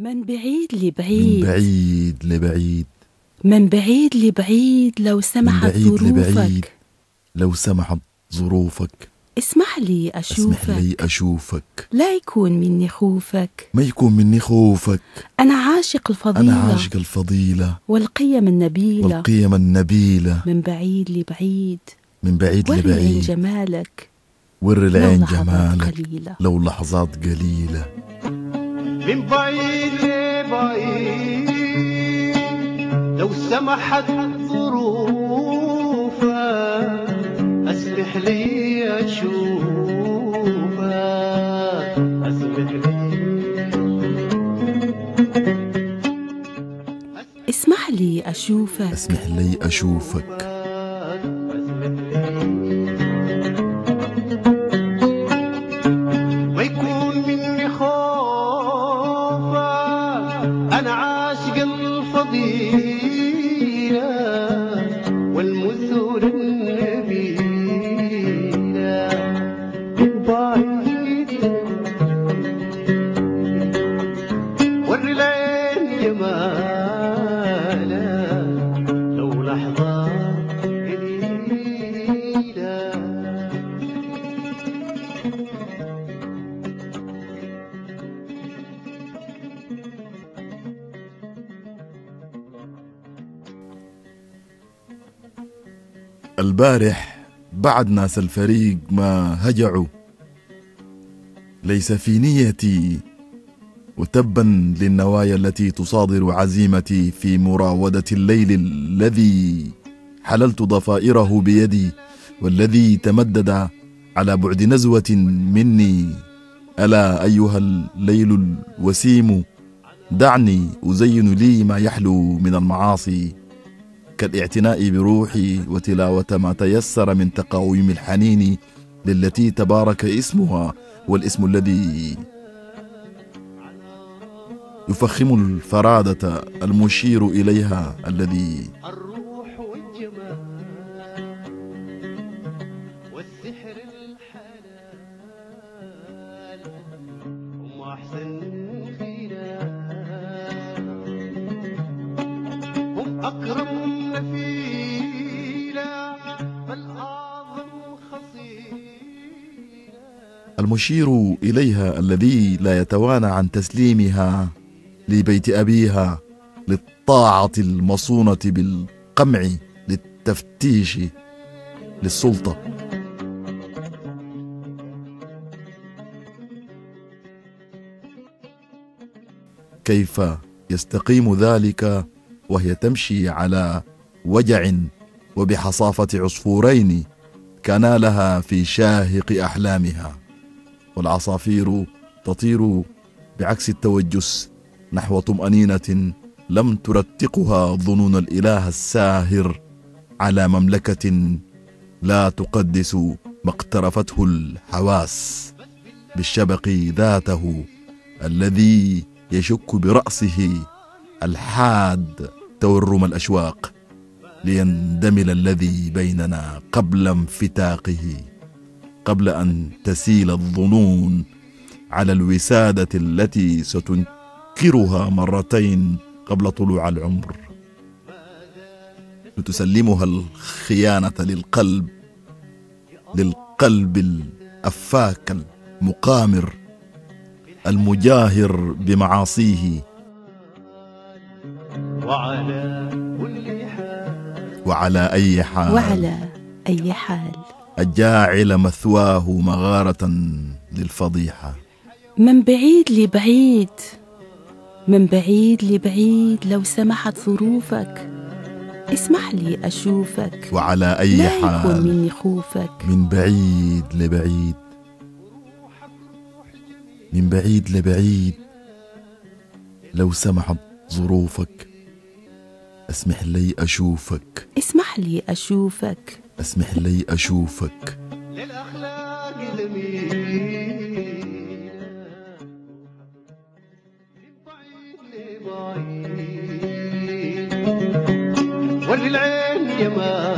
من بعيد من لبعيد. بعيد لبعيد. من بعيد لبعيد لو من سمحت بعيد لبعيد ظروفك. لو سمحت ظروفك. اسمح لي اسمح لي أشوفك. أشوفك لا يكون مني خوفك. ما يكون مني خوفك. أنا عاشق الفضيلة. أنا عاشق الفضيلة. والقيم النبيلة. والقيم النبيلة. من بعيد لبعيد. من بعيد لبعيد. جمالك. ور لو العين لحظات جمالك. قليلة. لو لحظات قليلة. من بعيد لبعيد. لو سمحت ظروفك أسمح لي اشوفك أسمح لي. اسمح لي أشوفك. أسمح لي أشوفك. العين جماله لو لحظة قليله البارح بعد ناس الفريق ما هجعوا. ليس في نيتي وتبا للنوايا التي تصادر عزيمتي في مراودة الليل الذي حللت ضفائره بيدي والذي تمدد على بعد نزوة مني. ألا أيها الليل الوسيم دعني أزين لي ما يحلو من المعاصي كالاعتناء بروحي وتلاوة ما تيسر من تقاويم الحنين للتي تبارك اسمها والاسم الذي يفخم الفرادة المشير إليها الذي الروح والجمال والسحر الحلال هم أحسن خلال هم أكرم نفيلة بل أعظم خصيلة المشير إليها الذي لا يتوانى عن تسليمها لبيت أبيها للطاعة المصونة بالقمع للتفتيش للسلطة. كيف يستقيم ذلك وهي تمشي على وجع وبحصافة عصفورين كانا لها في شاهق أحلامها والعصافير تطير بعكس التوجس نحو طمأنينة لم ترتقها ظنون الإله الساهر على مملكة لا تقدس ما اقترفته الحواس بالشبق ذاته الذي يشك برأسه الحاد تورم الأشواق ليندمل الذي بيننا قبل انفتاقه قبل أن تسيل الظنون على الوسادة التي ستنكرها مرتين قبل طلوع العمر. لتسلمها الخيانة للقلب للقلب الأفاك المقامر المجاهر بمعاصيه. وعلى كل حال وعلى أي حال؟ وعلى أي حال؟ الجاعل مثواه مغارة للفضيحة. من بعيد لبعيد. من بعيد لبعيد لو سمحت ظروفك اسمح لي أشوفك. وعلى أي لا يكون حال مني خوفك. من بعيد لبعيد من بعيد لبعيد لو سمحت ظروفك أسمح لي أشوفك. اسمح لي أشوفك. أسمح لي أشوفك. لبعيد وللعين جمال